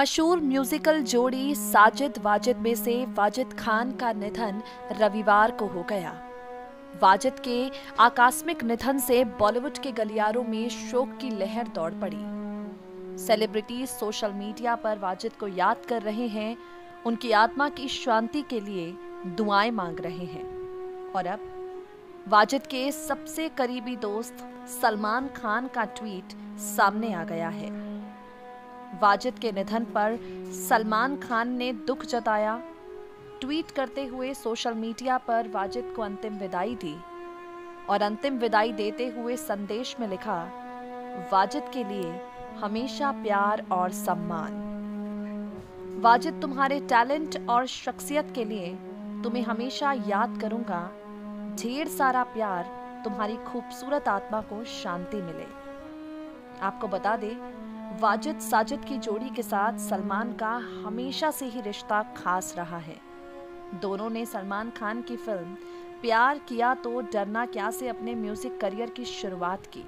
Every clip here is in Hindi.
मशहूर म्यूजिकल जोड़ी साजिद वाजिद में से वाजिद खान का निधन रविवार को हो गया। वाजिद के आकस्मिक निधन से बॉलीवुड के गलियारों में शोक की लहर दौड़ पड़ी। सेलिब्रिटीज सोशल मीडिया पर वाजिद को याद कर रहे हैं। उनकी आत्मा की शांति के लिए दुआएँ मांग रहे हैं। और अब वाजिद के सबसे करीबी दोस्त सलमान खान का ट्वीट सामने आ गया है। वाजिद के निधन पर सलमान खान ने दुख जताया। ट्वीट करते हुए सोशल मीडिया पर वाजिद को अंतिम विदाई दी और अंतिम विदाई देते हुए संदेश में लिखा, वाजिद के लिए हमेशा प्यार और सम्मान। वाजिद तुम्हारे टैलेंट और शख्सियत के लिए तुम्हें हमेशा याद करूँगा। ढेर सारा प्यार तुम्हारी खूबसूरत आत्मा को शांति मिले। आपको बता दे वाजिद साजिद की जोड़ी के साथ सलमान का हमेशा से ही रिश्ता खास रहा है। दोनों ने सलमान खान की फ़िल्म प्यार किया तो डरना क्या से अपने म्यूज़िक करियर की शुरुआत की।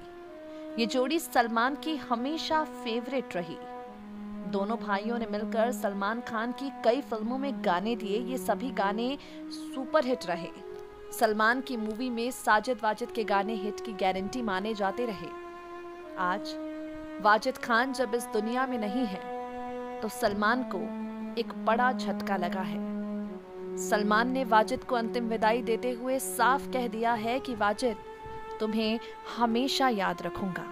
ये जोड़ी सलमान की हमेशा फेवरेट रही। दोनों भाइयों ने मिलकर सलमान खान की कई फ़िल्मों में गाने दिए। ये सभी गाने सुपर हिट रहे। सलमान की मूवी में साजिद वाजिद के गाने हिट की गारंटी माने जाते रहे। आज वाजिद खान जब इस दुनिया में नहीं है तो सलमान को एक बड़ा झटका लगा है। सलमान ने वाजिद को अंतिम विदाई देते हुए साफ़ कह दिया है कि, वाजिद, तुम्हें हमेशा याद रखूँगा।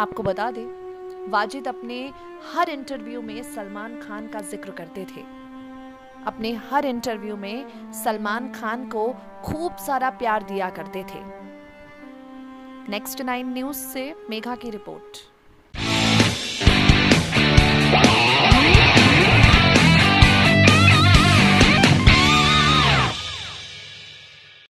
आपको बता दें, वाजिद अपने हर इंटरव्यू में सलमान खान का ज़िक्र करते थे। अपने हर इंटरव्यू में सलमान खान को खूब सारा प्यार दिया करते थे। नेक्स्ट नाइन न्यूज़ से मेघा की रिपोर्ट।